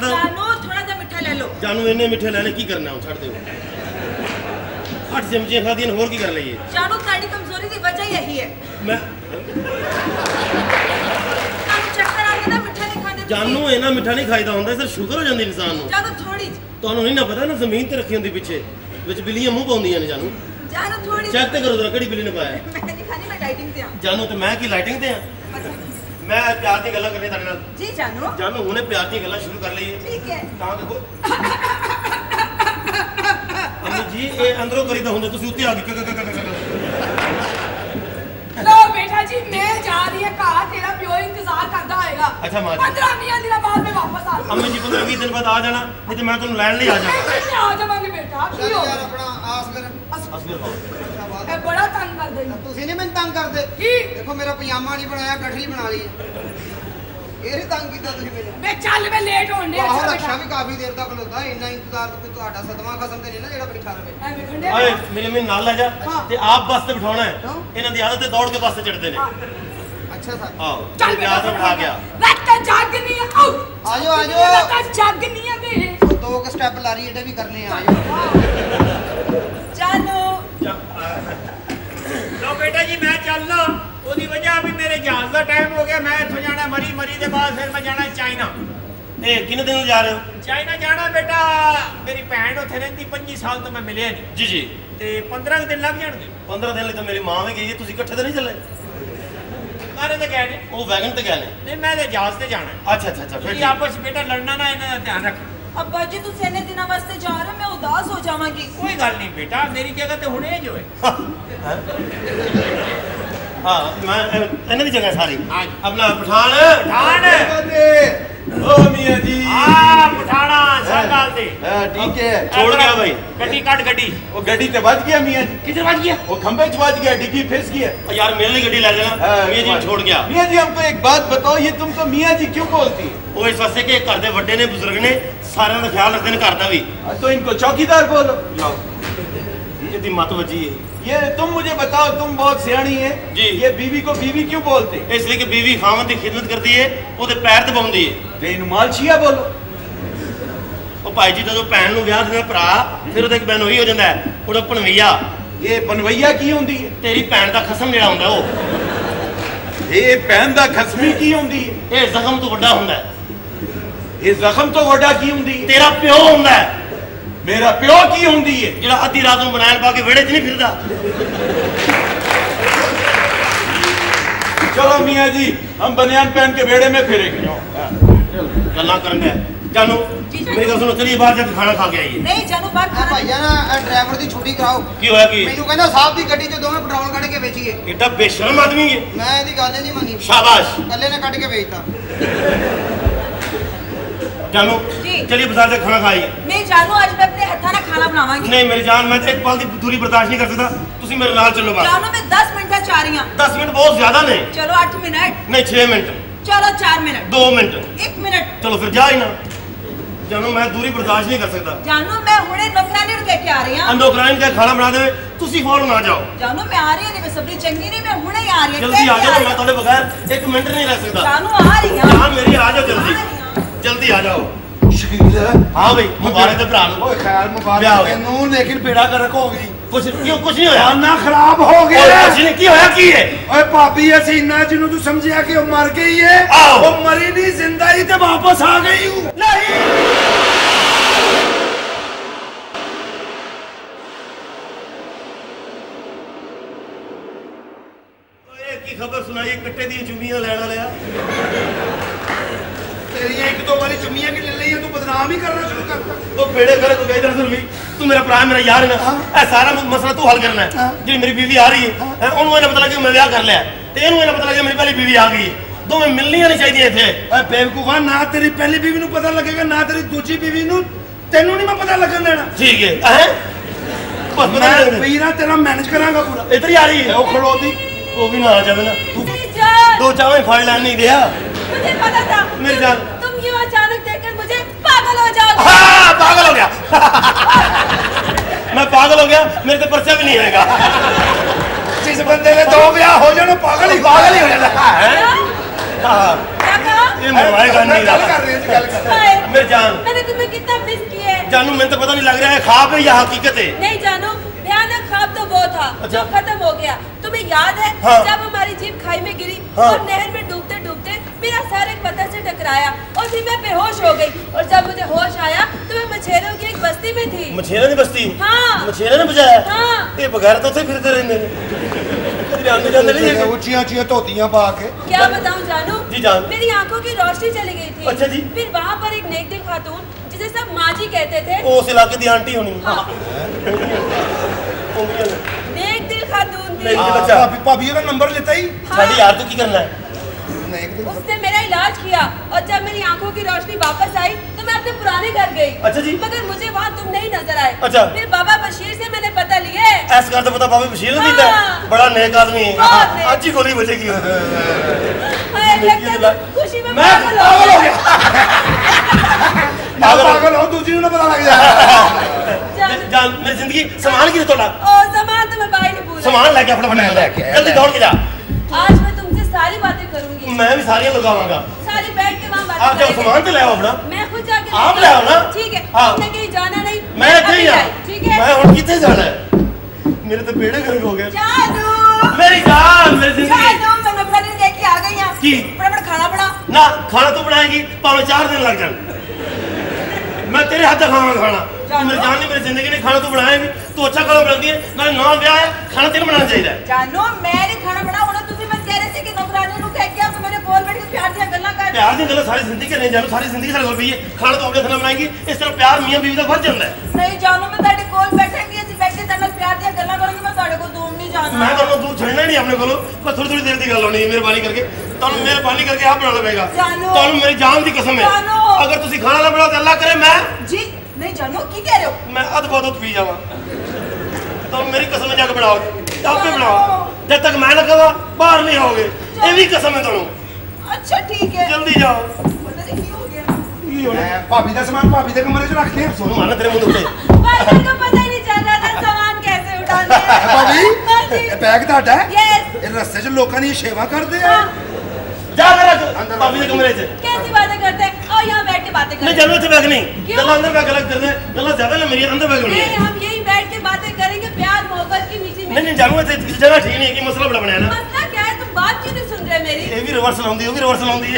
ਜਾਨੂ ਥੋੜਾ ਜਿਹਾ ਮਿੱਠਾ ਲੈ ਲਓ ਜਾਨੂ ਇੰਨੇ ਮਿੱਠੇ ਲੈਣੇ ਕੀ ਕਰਨਾ ਹੁਣ ਛੱਡ ਦਿਓ ਅੱਠ ਚਮਚੀਆਂ ਖਾਦੀਆਂ ਹੋਰ ਕੀ ਕਰ ਲਈਏ ਜਾਨੂ ਤੁਹਾਡੀ ਕਮਜ਼ੋਰੀ ਦੀ ਵਜ੍ਹਾ ਹੀ ਇਹੀ ਹੈ ਮੈਂ ਤੁਹਾਨੂੰ ਚੱਕਰ ਆ ਗਿਆ ਮਿੱਠਾ ਨਹੀਂ ਖਾਂਦੇ ਜਾਨੂ ਇਹਨਾਂ ਮਿੱਠਾ ਨਹੀਂ ਖਾਈਦਾ ਹੁੰਦਾ ਸਿਰ ਸ਼ੂਗਰ ਹੋ ਜਾਂਦੀ ਇਨਸਾਨ ਨੂੰ ਜਾਨੂ ਥੋੜੀ ਤੁਹਾਨੂੰ ਨਹੀਂ ਨਾ ਪਤਾ ਨਾ ਜ਼ਮੀਨ ਤੇ ਰੱਖੀ ਹੁੰਦੀ ਪਿੱਛੇ ਵਿੱਚ ਬਿੱਲੀਆਂ ਮੂੰਹ ਪਾਉਂਦੀਆਂ ਨੇ ਜਾਨੂ ਜਾਨੂ ਥੋੜੀ ਚੈੱਕ ਤੇ ਕਰੋ ਜ਼ਰਾ ਕਿਹੜੀ ਬਿੱਲੀ ਨੇ ਪਾਇਆ ਮੈਂ ਨਹੀਂ ਖਾਣੀ ਮੈਂ ਡਾਈਟਿੰਗ ਤੇ ਆ ਜਾਨੂ ਤੇ ਮੈਂ ਕੀ ਲਾਈਟਿੰਗ ਤੇ ਆ ਮੈਂ ਪਿਆਰ ਦੀ ਗੱਲਾਂ ਕਰਨੀ ਤੁਹਾਡੇ ਨਾਲ ਜੀ ਜਾਨੂ ਜਾਨੂ ਹੁਣੇ ਪਿਆਰ ਦੀ ਗੱਲਾਂ ਸ਼ੁਰੂ ਕਰ ਲਈਏ ਠੀਕ ਹੈ ਤਾਂ ਦੇਖੋ ਅੰਮੀ ਜੀ ਇਹ ਅੰਦਰੋਂ ਕਰੀਦਾ ਹੁੰਦਾ ਤੁਸੀਂ ਉੱਤੇ ਆ ਗਏ ਲੋ ਬੇਟਾ ਜੀ ਮੈਂ ਜਾ ਰਹੀ ਹਾਂ ਘਰ ਤੇਰਾ ਪਿਓ ਇੰਤਜ਼ਾਰ ਕਰਦਾ ਹੋਏਗਾ ਅੱਛਾ ਮਾਂ ਜੀ 15 20 ਦਿਨਾਂ ਬਾਅਦ ਮੈਂ ਵਾਪਸ ਆ ਅੰਮੀ ਜੀ 15 20 ਦਿਨ ਬਾਅਦ ਆ ਜਾਣਾ ਨਹੀਂ ਤੇ ਮੈਂ ਤੁਹਾਨੂੰ ਲੈਣ ਲਈ ਆ ਜਾਣਾ ਆ ਜਾਵਾਂਗੇ ਬੇਟਾ ਕੀ ਹੋ ਆਪਣਾ ਆਸਗਰ ਅਸਗਰ ਮੈਂ ਬੜਾ ਤੰਗ ਕਰਦੇ ਨੇ ਤੁਸੀਂ ਨਹੀਂ ਮੈਨੂੰ ਤੰਗ ਕਰਦੇ ਕੀ ਦੇਖੋ ਮੇਰਾ ਪਜਾਮਾ ਨਹੀਂ ਬਣਾਇਆ ਗੱਠੜੀ ਬਣਾ ਲਈ ਇਹ ਤੰਗ ਕੀਤਾ ਤੁਸੀਂ ਮੈਨੂੰ ਮੈਂ ਚੱਲ ਮੈਂ ਲੇਟ ਹੋਣ ਦੇ ਆਹੋ ਰਕਸ਼ਾ ਵੀ ਕਾਫੀ ਦੇਰ ਤੱਕ ਖਲੋਤਾ ਇੰਨਾ ਇੰਤਜ਼ਾਰ ਤੇ ਤੁਹਾਡਾ ਸਤਵਾਂ ਖਸਮ ਤੇ ਨਹੀਂ ਨਾ ਜਿਹੜਾ ਬੜੀ ਰਵੇ ਐ ਖੰਡੇ ਓਏ ਮੇਰੇ ਮੈਨੂੰ ਨਾਲ ਲੈ ਜਾ ਤੇ ਆਪ ਬੱਸ ਤੇ ਬਿਠਾਉਣਾ ਹੈ ਇਹਨਾਂ ਦੀ ਆਦਤ ਤੇ ਦੌੜ ਕੇ ਬੱਸ ਤੇ ਚੜਦੇ ਨੇ ਅੱਛਾ ਸਰ ਆਓ ਚੱਲ ਮੈਂ ਆਦਤ ਆ ਗਿਆ ਰੱਤ ਜੱਗ ਨਹੀਂ ਆਓ ਆਜੋ ਆਜੋ ਰੱਤ ਜੱਗ ਨਹੀਂ ਆਵੇ ਦੋ ਕ ਸਟੈਪ ਲਾਰੀ ਏਡੇ ਵੀ ਕਰਨੇ ਆਜੋ ਚਲੋ ਲੋ ਬੇਟਾ ਜੀ ਮੈਂ ਚੱਲਣਾ ਉਹਦੀ ਵਜ੍ਹਾ ਵੀ ਮੇਰੇ ਜਹਾਜ਼ ਦਾ ਟਾਈਮ ਹੋ ਗਿਆ ਮੈਂ ਇੱਥੋਂ ਜਾਣਾ ਮਰੀ ਮਰੀ ਦੇ ਬਾਅਦ ਫਿਰ ਮੈਂ ਜਾਣਾ ਚਾਈਨਾ ਤੇ ਕਿੰਨੇ ਦਿਨ ਜਾ ਰਹੇ ਹੋ ਚਾਈਨਾ ਜਾਣਾ ਬੇਟਾ ਮੇਰੀ ਭੈਣ ਉੱਥੇ ਰਹਿੰਦੀ 25 ਸਾਲ ਤੋਂ ਮੈਂ ਮਿਲਿਆ ਨਹੀਂ ਜੀ ਜੀ ਤੇ 15 ਦਿਨ ਲੱਗ ਜਾਣਗੇ 15 ਦਿਨ ਲਈ ਤਾਂ ਮੇਰੀ ਮਾਂ ਵੀ ਗਈ ਹੈ ਤੁਸੀਂ ਇਕੱਠੇ ਤਾਂ ਨਹੀਂ ਚੱਲੇ ਕਾਰੇ ਤੇ ਗਏ ਨੇ ਉਹ ਵੈਗਨ ਤੇ ਗਏ ਨੇ ਨਹੀਂ ਮੈਂ ਤੇ ਜਹਾਜ਼ ਤੇ ਜਾਣਾ ਅੱਛਾ ਅੱਛਾ ਅੱਛਾ ਫਿਰ ਆਪਸ ਬੇਟਾ ਲੜਨਾ ਨਾ ਇਹਨਾਂ ਦਾ ਧਿਆਨ ਰੱਖ ਅੱਬਾ ਜੀ ਤੁਸੀਂ ਇਹਨੇ ਦਿਨਾਂ ਵਾਸਤੇ ਜਾ ਰਹੇ ਮੈਂ ਉਦਾਸ ਹੋ ਜਾਵਾਂਗੀ ਕੋਈ ਗੱਲ ਨਹੀਂ ਬੇਟਾ ਮੇਰੀ ਜਗ੍ਹਾ ਤੇ ਹੁਣੇ ਜੋ ਹੈ ਹਾਂ ਮੈਂ ਇਹਨਾਂ ਦੀ ਜਗ੍ਹਾ ਸਾਰੀ ਆਪਣਾ ਪਠਾਨ ਪਠਾਨ ਓ ਮੀਆਂ ਜੀ ਆ ਪਠਾਣਾ ਸੰਗਾਲ ਦੇ ਠੀਕ ਹੈ ਛੋੜ ਗਿਆ ਭਾਈ ਗੱਡੀ ਕੱਢ ਗੱਡੀ ਉਹ ਗੱਡੀ ਤੇ ਵੱਜ ਗਿਆ ਮੀਆਂ ਜੀ ਕਿੱਧਰ ਵੱਜ ਗਿਆ ਉਹ खंबे ਚ ਵੱਜ ਗਿਆ डिग्गी फिस गई है यार मेरे लिए गड्डी ला देना मियां जी छोड़ गया मियां जी हमको एक बात बताओ ये तुमको मियां जी क्यों बोलती है वो इस वास्ते के घर दे वड्डे ने बुजुर्ग ने ਸਾਰਿਆਂ ਦਾ ਖਿਆਲ ਰੱਖਦੇ ਨੇ ਘਰ ਦਾ ਵੀ तो इनको चौकीदार बोलो लाओ ਇਹਦੀ ਮਤ ਵਜੀ ਹੈ ਇਹ ਤੁਮ मुझे ਬਤਾਓ ਤੁਮ ਬਹੁਤ ਸਿਆਣੀ ਹੈ ਜੀ ਇਹ ਬੀਵੀ ਕੋ ਬੀਵੀ ਕਿਉਂ ਬੋਲਤੇ ਇਸ ਲਈ ਕਿ ਬੀਵੀ ਖਾਵਨ ਦੀ ਖਿਦਮਤ ਕਰਦੀ ਹੈ ਉਹਦੇ ਪੈਰ ਦਬਾਉਂਦੀ ਹੈ ਤੇ ਇਹਨੂੰ ਮਾਲਸ਼ੀਆ ਬੋਲੋ ਉਹ ਭਾਈ ਜੀ ਜਦੋਂ ਭੈਣ ਨੂੰ ਵਿਆਹ ਦਿੰਦਾ ਭਰਾ ਫਿਰ ਉਹਦੇ ਇੱਕ ਬੈਨ ਹੋਈ ਹੋ ਜਾਂਦਾ ਹੈ ਉਹ ਬਨਵਈਆ ਇਹ ਬਨਵਈਆ ਕੀ ਹੁੰਦੀ ਹੈ ਤੇਰੀ ਭੈਣ ਦਾ ਖਸਮ ਜਿਹੜਾ ਹੁੰਦਾ ਉਹ ਇਹ ਭੈਣ ਦਾ ਖਸਮੀ ਕੀ ਹੁੰਦੀ ਹੈ ਇਹ ਜ਼ਖਮ ਤੋਂ ਵੱਡਾ ਹੁੰਦਾ ਹੈ ਇਹ ਜ਼ਖਮ ਤੋਂ ਵੱਡਾ ਕੀ ਹੁੰਦੀ ਹੈ ਤੇਰਾ ਪਿਓ ਹੁੰਦਾ ਹੈ ਮੇਰਾ ਪਿਓ ਕੀ ਹੁੰਦੀ ਹੈ ਜਿਹੜਾ ਅੱਧੀ ਰਾਤ ਨੂੰ ਬਨਾਨ ਪਾ ਕੇ ਵੇੜੇ 'ਚ ਨਹੀਂ ਫਿਰਦਾ ਚਲੋ ਮੀਆਂ ਜੀ ਹਮ ਬਨਿਆਨ ਪਹਿਨ ਕੇ ਵੇੜੇ ਮੇ ਫਿਰੇ ਕਿਉਂ ਗੱਲਾਂ ਕਰਨਾ ਜਾਨੂ ਮੇਰੀ ਗੱਲ ਸੁਣੋ ਚਲੀ ਬਾਹਰ ਜਾ ਕੇ ਖਾਣਾ ਖਾ ਕੇ ਆਈਏ ਨਹੀਂ ਜਾਨੂ ਬਾਹਰ ਖਾਣਾ ਭਾਈ ਜਾਨਾ ਡਰਾਈਵਰ ਦੀ ਛੁੱਟੀ ਕਰਾਓ ਕੀ ਹੋਇਆ ਕੀ ਮੈਨੂੰ ਕਹਿੰਦਾ ਸਾਹਿਬ ਦੀ ਗੱਡੀ 'ਚ ਦੋਵੇਂ ਪੈਟਰੋਲ ਕੱਢ ਕੇ ਵੇਚੀਏ ਇੱਡਾ ਬੇਸ਼ਰਮ ਆਦਮੀ ਹੈ ਮੈਂ ਇਹਦੀ ਗੱਲ ਨਹੀਂ ਮੰਨੀ ਸ਼ਾਬਾਸ਼ ਕੱਲੇ ਨੇ ਕੱਢ ਕੇ ਵੇਚਤਾ ਜਾਨੂ ਚਲੀ ਬਾਜ਼ਾਰ ਦੇ ਖਾਣਾ ਖਾਈ ਨਹੀਂ ਜਾਨੂ ਅੱਜ ਮੈਂ ਆਪਣੇ ਹੱਥਾਂ ਨਾਲ ਖਾਣਾ ਬਣਾਵਾਂਗੀ ਨਹੀਂ ਮੇਰੀ ਜਾਨ ਮੈਂ ਤੇ ਇੱਕ ਪਲ ਦੀ ਦੂਰੀ ਬਰਦਾਸ਼ਤ ਨਹੀਂ ਕਰ ਸਕਦਾ ਤੁਸੀਂ ਮੇਰੇ ਨਾਲ ਚੱਲੋ ਬਾਹਰ ਜਾਨੂ ਮੈਂ 10 ਮਿੰਟਾਂ ਚਾਹ ਰਹੀ ਹਾਂ 10 ਮਿੰਟ ਬਹੁਤ ਜ਼ਿਆਦਾ ਨੇ ਚਲੋ 8 ਮਿੰਟ ਨਹੀਂ 6 ਮਿੰਟ ਚਲੋ 4 ਮਿੰਟ 2 ਮਿੰਟ 1 ਮਿੰਟ ਚਲੋ ਫਿਰ ਜਾ ਹੀ ਨਾ ਜਾਨੂ ਮੈਂ ਦੂਰੀ ਬਰਦਾਸ਼ਤ ਨਹੀਂ ਕਰ ਸਕਦਾ ਜਾਨੂ ਮੈਂ ਹੁਣੇ ਨੌਕਰਾਨੀ ਨਹੀਂ ਰੁਕੇ ਕੇ ਆ ਰਹੀ ਹਾਂ ਨੌਕਰਾਨੀ ਦਾ ਖਾਣਾ ਬਣਾ ਦੇਵੇ ਤੁਸੀਂ ਫੌਰਨ ਨਾ ਜਾਓ ਜਾਨੂ ਮੈਂ ਆ ਰਹੀ ਹਾਂ ਨਹੀਂ ਸਭੀ ਸਬਰੀ ਚੰਗੀ ਨਹੀਂ ਮੈਂ ਹੁਣੇ ਆ ਰਹੀ ਹਾਂ ਜਲਦੀ ਆ ਜਾਓ ਮੈਂ ਤੁਹਾਡੇ ਬਗੈਰ 1 ਮਿੰਟ ਨਹੀਂ ਰਹਿ ਸਕਦਾ ਜਾਨੂ ਆ ਰਹੀ ਹਾਂ ਜਾਨ ਮੇਰੀ ਆ ਜਾਓ ਜਲਦੀ ਜਲਦੀ ਆ ਜਾਓ ਸ਼ਕੀਲ ਹਾਂ ਬਈ ਮੁਬਾਰਕ ਤੇ ਭਰਾ ਨੂੰ ਓਏ ਖੈਰ ਮੁਬਾਰਕ ਤੈਨੂੰ ਲੇਕਿਨ ਪੇੜਾ ਗਰਕ ਹੋ ਗਈ ਕੁਛ ਕਿਉਂ ਕੁਛ ਨਹੀਂ ਹੋਇਆ ਨਾ ਖਰਾਬ ਹੋ ਗਿਆ ਓਏ ਕੁਛ ਨਹੀਂ ਕੀ ਹੋਇਆ ਕੀ ਹੈ ਓਏ ਭਾਬੀ ਅਸੀਂ ਇੰਨਾ ਜਿਹਨੂੰ ਤੂੰ ਸਮਝਿਆ ਕਿ ਉਹ ਮਰ ਗਈ ਹੈ ਉਹ ਮਰੀ ਨਹੀਂ ਜ਼ਿੰਦਾ ਹੀ ਤੇ ਵਾਪਸ ਆ ਗਈ ਹੂੰ ਨਹੀਂ ਕੀ ਖਬਰ ਸੁਣਾਈ ਕੱਟੇ ਦੀਆਂ ਚੁੰਮੀਆਂ ਲੈਣ ਵਾਲਿਆ ले रही है एक तो हमारी चुमिया की ले रही है तू बदनाम ही करना शुरू कर तो बेड़े करे तो बेदर सुन तू मेरा भरा मेरा यार है ना हाँ। ए सारा मसला तू हल करना है हाँ। जी मेरी बीवी आ रही है हाँ। उन्होंने इन्हें पता लग मैं ब्याह कर लिया ते इन्होंने पता लग मेरी पहली बीवी आ गई दो में मिलनी नहीं चाहिए थे ओए बेवकूफा ना तेरी पहली बीवी नु पता लगेगा ना तेरी दूसरी बीवी नु तेनू नहीं मैं पता लगन देना ठीक है हैं बस मैं पीरा तेरा मैनेज करांगा पूरा इधर ही आ रही है वो खड़ोती वो भी ना आ जावे ना दो चावे फाड़ लानी दिया मुझे पता था मेरी जान तुम अचानक देखकर मुझे पागल हो जाओगे हाँ, पागल हो गया मैं पागल हो गया मेरे से पर्चा भी नहीं होएगा जिस बंदे ने दो ब्याह हो जाना पागल ही पागल ही हो जाता है खत्म हो गया तुम्हें याद है हाँ। जब हमारी जीप खाई में गिरी हाँ। नहर में डूबते मेरा सर एक पत्थर से टकराया और फिर मैं बेहोश हो गई और जब मुझे होश आया तो मैं मछेरों की एक बस्ती में थी मछेरों की बस्ती हाँ मछेरों ने बजाया हाँ ये बगैर तो थे रहने क्या बताऊं जानू जी जान मेरी आंखों की रोशनी चली गई थी अच्छा जी फिर वहाँ पर एक नेक दिल खातून जिसे सब कहते थे उस इलाके की आंटी होनी हाँ।, हाँ। नेक खातून थी हाँ, नंबर लेता ही हाँ। यार तो की करना है मैं एकदम उसने मेरा इलाज किया और जब मेरी आंखों की रोशनी वापस आई तो मैं अपने पुराने घर गई अच्छा जी मगर मुझे वहाँ तुम नहीं नजर आए अच्छा फिर बाबा बशीर से मैंने पता लिया ऐसा करते तो पता बाबा बशीर नहीं था हाँ। बड़ा नेक आदमी हाँ, आज ही गोली बचेगी हाँ, तो खुशी में पागल हो गया पागल हो दूसरी ने पता लग जाए जान मेरी जिंदगी सामान की तो ला सामान तो मैं बाहर नहीं भूल सामान लेके अपना बनाया लेके जल्दी दौड़ के जा सारी बातें करूंगी मैं भी सारियां लगावांगा सारी बैठ के वहां बातें आप जाओ सामान तो ले आओ अपना मैं खुद जाके आप ले आओ ना ठीक है आपने हाँ। कहीं जाना नहीं मैं इथे ही हां ठीक है मैं और किथे जाना है मेरे तो पेड़े गर्क हो गए जादू मेरी जान मेरी जिंदगी जादू मैं नफरत नहीं देख के आ गई हां की फटाफट खाना बना ना खाना तो बनाएगी पावे 4 दिन लग जाएंगे मैं तेरे हाथ का खाना खाना मेरे जान ने मेरी जिंदगी ने खाना तू बनाया भी तू अच्छा खाना बनाती है ना नाल ब्याह है खाना तेरे बनाना चाहिए जानो मैं नहीं खाना बना ਪਿਆਰ ਦੀਆਂ ਗੱਲਾਂ ਕਰ ਪਿਆਰ ਦੀਆਂ ਗੱਲਾਂ ਸਾਰੀ ਜ਼ਿੰਦਗੀ ਕਰੇ ਜਾਨੂੰ ਸਾਰੀ ਜ਼ਿੰਦਗੀ ਸਾਡੇ ਕੋਲ ਪਈ ਹੈ ਖਾਣ ਤੋਂ ਆਪਣੇ ਖਾਣਾ ਬਣਾਏਗੀ ਇਸ ਤਰ੍ਹਾਂ ਪਿਆਰ ਮੀਆਂ ਬੀਵੀ ਦਾ ਵੱਧ ਜਾਂਦਾ ਨਹੀਂ ਜਾਨੂੰ ਮੈਂ ਤੁਹਾਡੇ ਕੋਲ ਬੈਠਾਂਗੀ ਅਸੀਂ ਬੈਠੇ ਤਾਂ ਮੈਂ ਪਿਆਰ ਦੀਆਂ ਗੱਲਾਂ ਕਰਾਂਗੀ ਮੈਂ ਤੁਹਾਡੇ ਕੋਲ ਦੂਰ ਨਹੀਂ ਜਾਣਾ ਮੈਂ ਤੁਹਾਨੂੰ ਦੂਰ ਛੱਡਣਾ ਨਹੀਂ ਆਪਣੇ ਕੋਲੋਂ ਪਰ ਥੋੜੀ ਥੋੜੀ ਦੇਰ ਦੀ ਗੱਲ ਹੋਣੀ ਹੈ ਮਿਹਰਬਾਨੀ ਕਰਕੇ ਤੁਹਾਨੂੰ ਮਿਹਰਬਾਨੀ ਕਰਕੇ ਆਪ ਬਣਾ ਲਵੇਗਾ ਤੁਹਾਨੂੰ ਮੇਰੀ ਜਾਨ ਦੀ ਕਸਮ ਹੈ ਅਗਰ ਤੁਸੀਂ ਖਾਣਾ ਨਾ ਬਣਾਓ ਤਾਂ ਅੱਲਾ ਕਰੇ ਮੈਂ ਜੀ ਨਹੀਂ ਜਾਨੋ ਕੀ ਕਹਿ ਰਹੇ ਹੋ ਮੈਂ ਅਦਬੋਦਤ ਪੀ ਜਾਵਾਂ ਤੁਹਾਨੂੰ ਮੇਰੀ ਕਸਮ ਜੱਗ ਬਣਾਓ ਆਪੇ ਬਣਾਓ ਜਦ ਤੱਕ ਮੈਂ ਨਾ ਕਹਾਂ ਬਾਹਰ ਨਹੀਂ ਆਓਗੇ ਇਹ ਵੀ ਕਸਮ ਹੈ ਤੁਹਾਨੂੰ अच्छा ठीक है जल्दी जाओ भाभी का सामान भाभी के कमरे च रख के सोनू माना तेरे मुंह पे भाई को पता ही नहीं चल रहा था सामान कैसे हाँ ये बैग ਤੁਹਾਡਾ ਹੈ ਯੈਸ ਇਹ जा अंदर के कमरे से कैसी बातें करते हैं यहां बैठ के बातें करते नहीं चलो बैग नहीं चलो अंदर चलो ज्यादा ना मेरी अंदर बैग नहीं हम यहीं बैठ के बातें करेंगे प्यार मोहब्बत की मीठी नहीं नहीं जगह ठीक नहीं है कि मसला बड़ा बनाया ना बात क्यों नहीं सुन रहे मेरी ये भी रिवर्सल होंगी वो भी रिवर्सल होंगी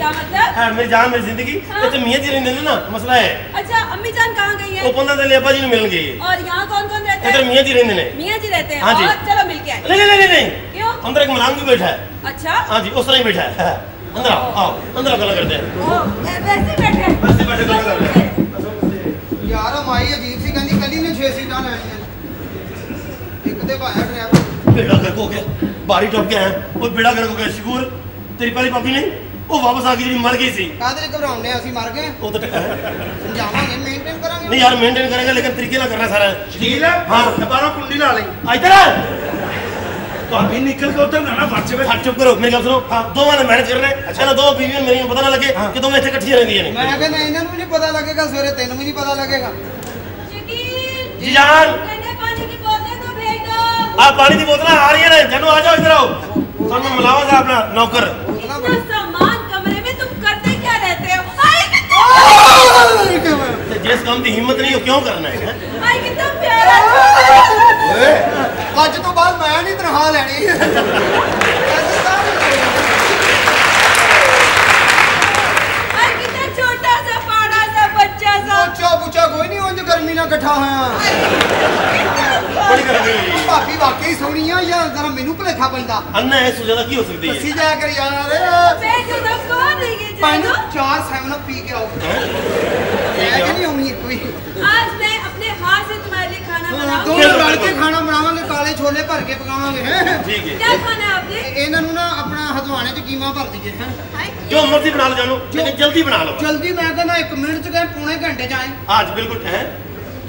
क्या मतलब हां मेरी जान मेरी जिंदगी हाँ? तो मियां जी ने मिलने ना मसला है अच्छा अम्मी जान कहां गई है वो पंद्रह दिन अपा जी ने मिलन गई है और यहां कौन-कौन रहते हैं इधर मियां जी रहने मियां जी रहते हैं हाँ और चलो मिल के आए नहीं नहीं नहीं क्यों अंदर एक मलांग भी बैठा है अच्छा हां जी उस तरह ही बैठा है हाँ, अंदर आओ अंदर गला करते हैं ओ वैसे बैठे वैसे बैठे गला करते हैं यार माई अजीब सी कहंदी कली ने 6 सीटा लेनी है ਇੱਕ ਤੇ ਭਾਇਆ ਡਰਾਈਵਰ बेड़ा गर्क हो गया बारी टप गया और बेड़ा गर्क हो गया शिकूर तेरी पहली पापी नहीं वो वापस आ गई जी मर गई सी कादरे घबराउने असि मर गए ओ तो समझावांगे मेंटेन करेंगे नहीं यार मेंटेन करेंगे लेकिन तरीके ना करना सारा ठीक है हां हाँ। दोबारा कुंडी ला ले इधर पापी तो निकल के तो उधर ना बच बे हट चुप करो मेरी गल सुनो हां दो माने मैनेज कर रहे अच्छा ना दो बीवी मेरी को पता ना लगे हाँ। कि तुम इथे इकट्ठी रहंदी है मैं कहना इनन नहीं पता लगेगा सवेरे तिन भी नहीं पता लगेगा जी जान ਆ ਪਾਣੀ ਦੀ ਬੋਤਲਾਂ ਆ ਰਹੀਆਂ ਨੇ ਜਨੂ ਆ ਜਾਓ ਇਧਰ ਆਓ ਤੁਹਾਨੂੰ ਮਿਲਾਵਾਂ ਜਰਾ ਆਪਣਾ ਨੌਕਰ सामान कमरे में तुम करते क्या रहते हो हाय कितना ਤੇ ਜਿਸ ਕੰਮ ਦੀ ਹਿੰਮਤ ਨਹੀਂ ਉਹ ਕਿਉਂ ਕਰਨਾ ਹੈ ਹੈਂ? हाय कितना प्यारा ਓਏ ਅੱਜ ਤੋਂ ਬਾਅਦ ਮੈਂ ਨਹੀਂ ਤਨਖਾਹ ਲੈਣੀ ਐਸੇ ਸਾਰੇ हाय कितना छोटा सा पाड़ा सा बच्चा सा ਉੱਚਾ ਪੁੱਚਾ ਕੋਈ ਨਹੀਂ ਉਂਝ ਗਰਮੀ ਨਾਲ ਇਕੱਠਾ ਹੋਇਆ ਭਾਬੀ ਵਾਕਈ ਸੋਹਣੀ ਆ ਯਾਰ ਜ਼ਰਾ ਮੈਨੂੰ ਭਲੇਖਾ ਪੈਂਦਾ ਅੰਨਾ ਇਹ ਸੁਜਾ ਕੀ ਹੋ ਸਕਦੀ ਹੈ ਦੱਸੀ ਜਾ ਕਰ ਯਾਰ ਮੈਂ ਜਦੋਂ ਕੋਣ ਨਹੀਂ ਗਈ ਪੰਜ ਚਾਰ ਸੈਵਨ ਪੀ ਕੇ ਆਓ ਇਹ ਨਹੀਂ ਹੋਣੀ ਕੋਈ आज मैं अपने हाथ से तुम्हारे लिए खाना बनाऊंगी दोनों रल के खाना बनावांगे काले छोले भर के पकावांगे हैं ठीक है क्या खाना है आपने ਇਹਨਾਂ ਨੂੰ ਨਾ ਆਪਣਾ ਹਦਵਾਣੇ ਚ ਕੀਮਾ ਭਰ ਦਈਏ ਹੈ जो मर्जी बना लो जानो लेकिन जल्दी बना लो ਜਲਦੀ ਮੈਂ ਕਹਿੰਦਾ 1 ਮਿੰਟ ਚ ਗਏ ਪੌਣੇ ਘੰਟੇ ਚ ਆਏ आज बिल्कुल है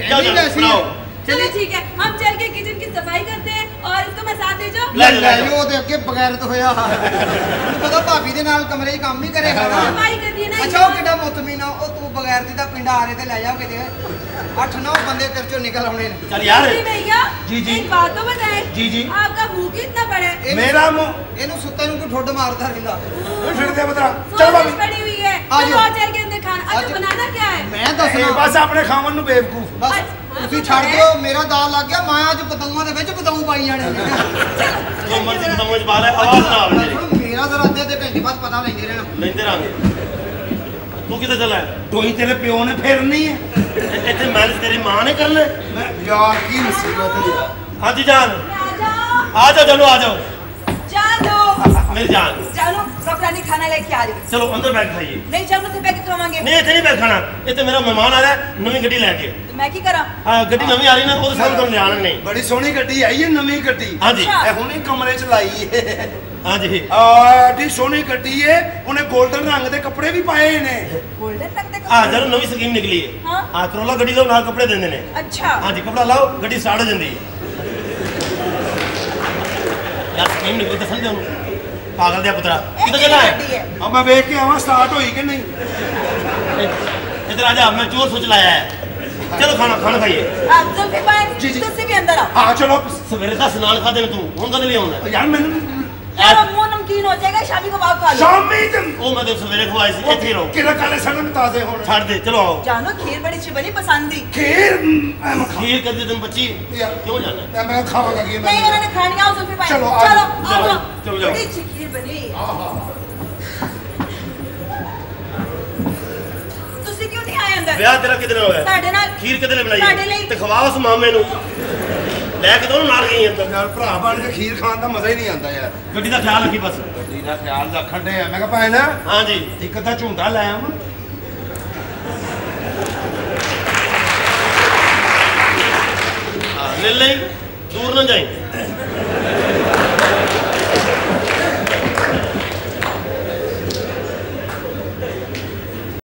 क्या जानो बनाओ चलो ठीक है हम चल के किचन की सफाई करते हैं और इसको मैं साथ ले जाओ ले ले ओ ते अगे बगैरत तो होया तू पता भाभी ਦੇ ਨਾਲ ਕਮਰੇ 'ਚ ਕੰਮ ਹੀ ਕਰੇਗਾ ਨਾ ਸफाई ਕਰਦੀ ਹੈ ਨਾ ਅੱਛਾ ਉਹ ਕਿੱਡਾ ਮੁਤਮੀਨ ਆ ਉਹ ਤੂੰ ਬਗੈਰਤੀ ਦਾ ਪਿੰਡ ਆ ਰਹੇ ਤੇ ਲੈ ਜਾਓ ਕਿਤੇ 8-9 ਬੰਦੇ ਤੇਰੇ ਚੋਂ ਨਿਕਲ ਆਉਣੇ ਨੇ चल यार जी भैया जी जी एक बात तो बताएं जी जी आपका मुंह कितना बड़ा है ਇਹਨੂੰ- मेरा मुंह ਇਹਨੂੰ ਸੁੱਤੇ ਨੂੰ ਕੋਈ ਠੁੱਡ ਮਾਰਦਾ ਰਹਿੰਦਾ फिर दे बता चल चल भाभी बड़ी हुई है आ चलो जाओ। चल के अंदर खाना अच्छा आज- अच्छा, बनाना क्या है मैं ਦੱਸਣਾ ਇਹ ਬਸ ਆਪਣੇ ਖਾਵਨ ਨੂੰ ਬੇਵਕੂਫ बस। बस अच्छा, ਤੁਸੀਂ ਛੱਡ ਦਿਓ ਮੇਰਾ ਦਾਲ ਲੱਗ ਗਿਆ ਮੈਂ ਅੱਜ ਪਤੰਗਾਂ ਦੇ ਵਿੱਚ ਪਤੰਗ ਪਾਈ ਜਾਣੇ ਨੇ ਜੋ ਮਰਜ਼ੀ ਪਤੰਗਾਂ 'ਚ ਪਾ ਲੈ ਆਵਾਜ਼ ਨਾ ਆਵੇ ਮੇਰਾ ਜ਼ਰਾ ਅੱਧੇ ਤੇ ਘੰਟੇ ਬਾਅਦ ਪਤਾ ਲੈਂਦੇ ਰਹਿਣਾ ਲੈਂਦੇ ਰਾਂਗੇ ਤੂੰ ਕਿੱਥੇ ਚੱਲਾ ਤੁਸੀਂ ਤੇਰੇ ਪਿਓ ਨੇ ਫੇਰਨੀ ਹੈ ਇੱਥੇ ਮੈਰਿਜ ਤੇਰੀ ਮਾਂ ਨੇ ਕਰਨਾ ਮੈਂ ਯਾਰ ਕੀ ਮੁਸੀਬਤ ਹੈ ਹਾਂਜੀ ਜਾਨ ਆ ਜਾਓ ਚਲੋ ਆ ਜਾਓ मिल जाएंगे चलो कपड़ा खाना लेके आ रही चलो अंदर बैठ खाइए नहीं चलो तो पैक करवाएंगे नहीं इतने नहीं बैठ खाना इतने मेरा मेहमान आ रहा है नवी गड्डी लेके ਮੈਂ ਕੀ ਕਰਾਂ ਹਾਂ ਗੱਡੀ ਨਵੀਂ ਆ ਰਹੀ ਨਾ ਉਹਦੇ ਸਾਹਮਣੇ ਤੁਹਾਨੂੰ ਜਾਣ ਨਹੀਂ ਬੜੀ ਸੋਹਣੀ ਗੱਡੀ ਆਈ ਹੈ ਨਵੀਂ ਗੱਡੀ ਹਾਂਜੀ ਇਹ ਹੁਣੇ ਕਮਰੇ 'ਚ ਲਾਈ ਹੈ ਹਾਂਜੀ ਆ ਢੀ ਸੋਹਣੀ ਗੱਡੀ ਹੈ ਉਹਨੇ 골ਡਨ ਰੰਗ ਦੇ ਕੱਪੜੇ ਵੀ ਪਾਏ ਨੇ 골ਡਨ ਰੰਗ ਦੇ ਕੱਪੜੇ ਆ ਜਦੋਂ ਨਵੀਂ ਸਕੀਮ ਨਿਕਲੀ ਹੈ ਹਾਂ ਆ ਕਰੋਲਾ ਗੱਡੀ ਲਾਓ ਨਾਲ ਕੱਪੜੇ ਦਿੰਦੇ ਨੇ ਅੱਛਾ ਹਾਂਜੀ ਕੱਪੜਾ ਲਾਓ ਗੱਡੀ ਸਟਾਰਟ ਹੋ ਜਾਂਦੀ ਹੈ ਯਾਰ ਸਕੀਮ ਨਿਕਲ ਤਾਂ ਸਮਝਾਉਂ ਪਾਗਲ ਦੇ ਪੁੱਤਰਾ ਕਿੱਥੇ ਚੱਲਾ ਹੈ ਆ ਮੈਂ ਵੇਖ ਕੇ ਆਵਾਂ ਸਟਾਰਟ ਹੋਈ ਕਿ ਨਹੀਂ ਇਧਰ ਆ ਜਾ ਮੈਂ ਚੋਰ ਸੋਚ ਲਾਇਆ ਹੈ ਚਲੋ ਖਾਣਾ ਖਾਣ ਖਾਈਏ ਅਬਦੁਲ ਵੀ ਬਾਈ ਤੁਸੀਂ ਵੀ ਅੰਦਰ ਆ ਹਾਂ ਚਲੋ ਸਵੇਰੇ ਦਾ ਸਨਾਲ ਖਾਦੇ ਤੂੰ ਹੁਣ ਕਦ ਲਈ ਆਉਣਾ ਯਾਰ ਮੈਨੂੰ ਯਾਰ ਮੂੰਹ ਨਮਕੀਨ ਹੋ ਜਾਏਗਾ ਸ਼ਾਮੀ ਕਬਾਬ ਖਾ ਲਓ ਸ਼ਾਮੀ ਤੇ ਉਹ ਮੈਂ ਤੇ ਸਵੇਰੇ ਖਵਾਈ ਸੀ ਇੱਥੇ ਰੋ ਕਿਹੜਾ ਕਾਲੇ ਸਾਨੂੰ ਤਾਜ਼ੇ ਹੋਣ ਛੱਡ ਦੇ ਚਲੋ ਆਓ ਜਾਨੋ ਖੀਰ ਬੜੀ ਅੱਛੀ ਬਣੀ ਪਸੰਦ ਦੀ ਖੀਰ ਖੀਰ ਕਦੇ ਤੁਮ ਬੱਚੀ ਕਿਉਂ ਜਾਣਾ ਮੈਂ ਖਾਵਾਂਗਾ ਕੀ ਨਹੀਂ ਉਹਨਾਂ ਨੇ ਖਾਣੀ ਆਓ ਸੁਫੀ ਭਾਈ ਚਲੋ ਚਲੋ ਚਲੋ ਜਾਓ ਬੜੀ ਅੱਛੀ ਖੀਰ ਬਣੀ ਤੁਸੀਂ ਕਿਉਂ ਨਹੀਂ ਆਏ ਅੰਦਰ ਵਿਆਹ ਤੇਰਾ ਕਿਦਨ ਹੋਇਆ ਸਾਡੇ ਨਾਲ ਖੀਰ ਕਿਦਨ ਬਣਾਈ ਸਾਡੇ ਲਈ ਤੇ ਖਵਾਓ ਉਸ ਮਾਮੇ ਨੂੰ ਲੈ ਕੇ ਦੋਨੋਂ ਨਾਲ ਗਈ ਅੰਦਰ ਯਾਰ ਭਰਾ ਬਣ ਕੇ ਖੀਰ ਖਾਣ ਦਾ ਮਜ਼ਾ ਹੀ ਨਹੀਂ ਆਉਂਦਾ ਯਾਰ ਗੱਡੀ ਦਾ ਖਿਆਲ ਰੱਖੀ ਬਸ ਗੱਡੀ ਦਾ ਖਿਆਲ ਰੱਖਣ ਦੇ ਆ ਮੈਂ ਕਿਹਾ ਭਾਈ ਨਾ ਹਾਂਜੀ ਇੱਕ ਤਾਂ ਝੁੰਡਾ ਲੈ ਆਵਾਂ ਲੈ ਲੈ ਦੂਰ ਨਾ ਜਾਈਂ